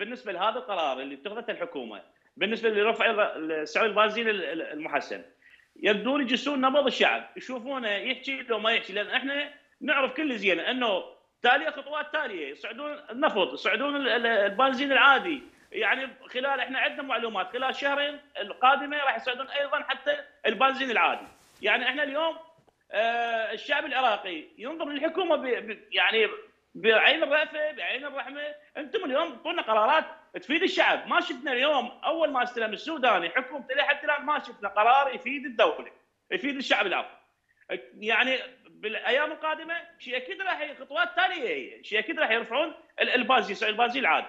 بالنسبة لهذا القرار اللي اتخذته الحكومة بالنسبة لرفع سعر البنزين المحسن يبدون يجسون نبض الشعب يشوفونه يحكي لو ما يحكي لأن إحنا نعرف كل زين إنه تالية خطوات تالية يصعدون النفط يصعدون البنزين العادي يعني خلال إحنا عندنا معلومات خلال شهرين القادمة راح يصعدون أيضا حتى البنزين العادي. يعني إحنا اليوم آه الشعب العراقي ينظر للحكومة يعني بعين الرأفة بعين الرحمة. أنتم اليوم تعطونا قرارات تفيد الشعب. ما شفنا اليوم أول ما استلم السوداني حكومته لحد الآن ما شفنا قرار يفيد الدولة يفيد الشعب العراقي يعني بالأيام القادمة شيء أكيد راح خطوات تاليه شيء أكيد راح يرفعون البازي البازي العادي.